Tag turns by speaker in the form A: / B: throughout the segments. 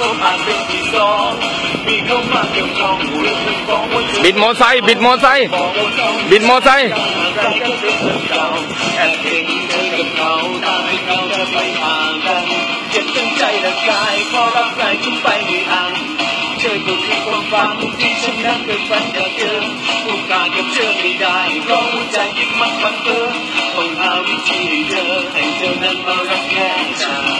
A: เข้ามาเกี่ยวข้องเรื่องเป็นของว่าเธอ
B: บิดมอไซค์บิดมอไซค์
A: บอกว่าเขา
B: บิดมอไซค์
A: อะไรก็เป็นเรื่องเก่าแอบเห็นเธอกับเขาตามให้เขาจะไปห่างกันเจ็บทั้งใจและกายพอรักายขึ้นไปไม่อังเธอก็คือความฝันที่ฉันนั้นเคยฝันอยากเจอโอกาสกับเธอไม่ได้เพราะหัวใจยึดมั่นฝันเฟ้อต้องหาวิธีให้เธอให้เธอนั้นมารักแค่ฉัน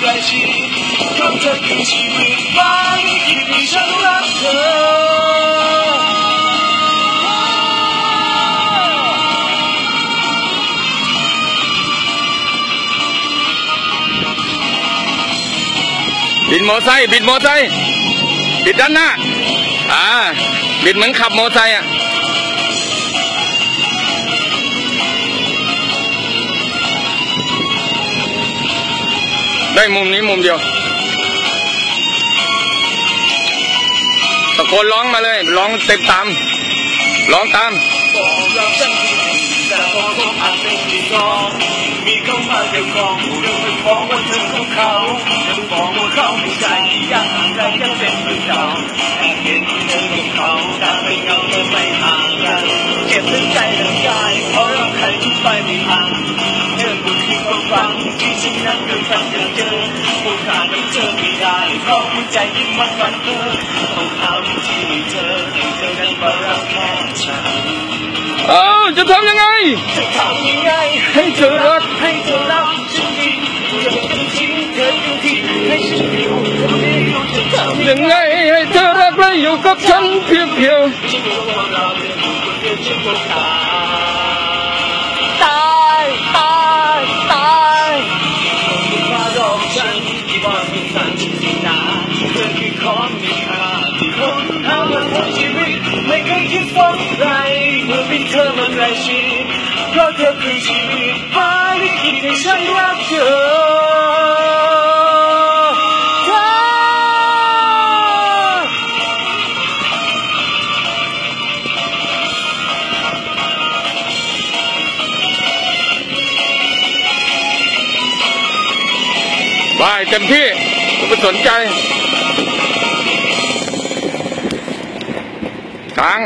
A: ใกล้ชิดเพราะเธอคือชีวิตฟ้าลิขิตให้ฉันรักเธอ
B: บิดมอไซค์บิดมอไซค์บิดด้านหน้า อ่า บิดเหมือนขับมอไซค์อะ ได้มุมนี้มุมเดียว ตะโกนร้องมาเลย ร้องเต็มตาม ร้องตาม
A: เราฉันดีแต่พอเขาอาจไม่มีกองมีเข้ามาเกี่ยวข้องเรื่องไม่บอกว่าเธอของเขาจะบอกว่าเขาไม่ใจอยากอะไรก็เป็นเรื่องเก่าแอบเห็นเธอกับเขาแต่ไม่เงาเธอไม่ห่างกันเจ็บทั้งใจทั้งกายเพราะเราใครทุกไปไม่ห่าง เธอคือความฝันที่ฉันนั้นเคยฝันอยากเจอโอกาสกับเธอไม่ได้เพราะหัวใจยึดมั่นฝันเพ้อต้องหาวิธีให้เธอให้เธอนั้นมารักแค่ฉัน
B: เอ้าจะทำยังไง
A: จะทำยังไง ให้เธอรักให้เธอรักฉันดีจะเป็นทิ้งเธออยู่ที่ให้ฉันอยู่คนเดียวจะทำ
B: ยังไงให้เธอรักและอยู่กับฉันเพียงเพียว
A: ฉั ฝันไรเมื่อมีเธอมาใกล้ชิดเพราะเธอคือชีวิตฟ้าลิขิตให้ฉันรักเธอเธอ
B: ไปเต็มที่อย่าไปสนใจกลาง